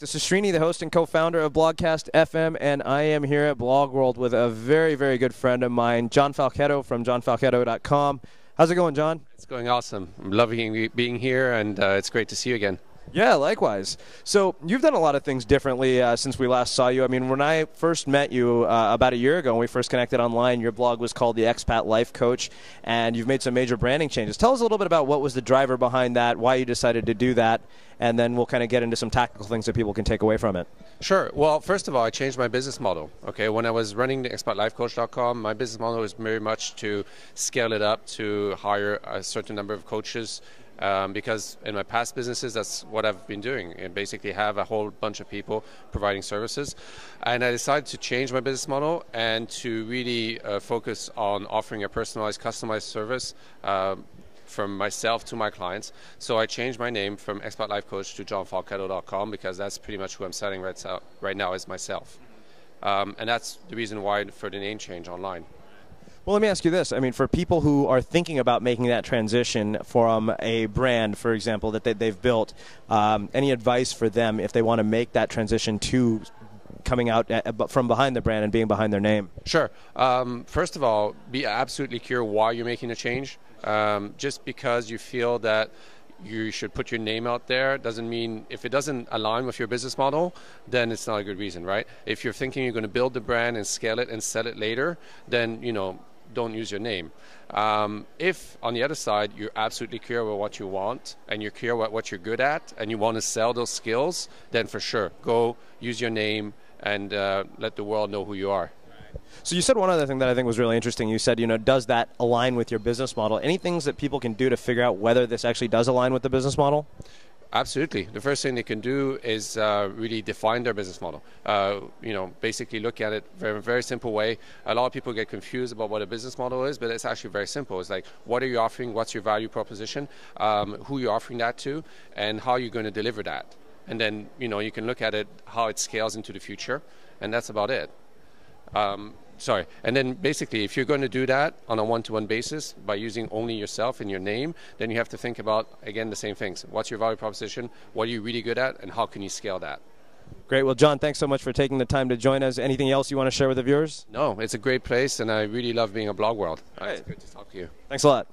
This is Srini, the host and co-founder of Blogcast FM, and I am here at Blog World with a very, very good friend of mine, John Falchetto from johnfalchetto.com. How's it going, John? It's going awesome. I'm loving being here, and uh, it's great to see you again. Yeah, likewise. So you've done a lot of things differently uh, since we last saw you. I mean, when I first met you uh, about a year ago, when we first connected online, your blog was called the Expat Life Coach, and you've made some major branding changes. Tell us a little bit about what was the driver behind that, why you decided to do that, and then we'll kind of get into some tactical things that people can take away from it. Sure. Well, first of all, I changed my business model. Okay, when I was running the expatlifecoach.com, my business model was very much to scale it up to hire a certain number of coaches um, because in my past businesses, that's what I've been doing, and basically have a whole bunch of people providing services. And I decided to change my business model and to really uh, focus on offering a personalized, customized service. Um, from myself to my clients. So I changed my name from Expat Life Coach to johnfalchetto.com because that's pretty much who I'm selling right, right now is myself. Um, and that's the reason why for the name change online. Well, let me ask you this. I mean, for people who are thinking about making that transition from a brand, for example, that they, have built, um, any advice for them if they want to make that transition to coming out at, from behind the brand and being behind their name? Sure. Um, first of all, be absolutely clear why you're making a change. Um, just because you feel that you should put your name out there doesn't mean if it doesn't align with your business model then it's not a good reason right if you're thinking you're going to build the brand and scale it and sell it later then you know don't use your name. Um, if on the other side you're absolutely clear about what you want and you're clear about what you're good at and you want to sell those skills, then for sure go use your name and uh, let the world know who you are. So you said one other thing that I think was really interesting. You said, you know, does that align with your business model? Any things that people can do to figure out whether this actually does align with the business model? Absolutely. The first thing they can do is uh, really define their business model. Uh, you know, basically look at it in a very simple way. A lot of people get confused about what a business model is, but it's actually very simple. It's like, what are you offering? What's your value proposition? Um, who you're offering that to, and how you're going to deliver that. And then, you know, you can look at it how it scales into the future, and that's about it. Um, sorry. And then basically, if you're going to do that on a one-to-one basis by using only yourself and your name, then you have to think about again the same things. What's your value proposition? What are you really good at, and how can you scale that? Great. Well, John, thanks so much for taking the time to join us. Anything else you want to share with the viewers? No, it's a great place, and I really love being a blog world. Right. It's good to talk to you. Thanks a lot.